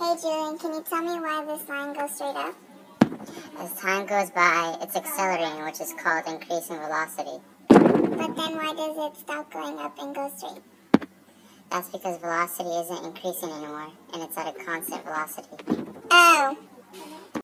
Hey Julian, can you tell me why this line goes straight up? As time goes by, it's accelerating, which is called increasing velocity. But then why does it stop going up and go straight? That's because velocity isn't increasing anymore, and it's at a constant velocity. Oh,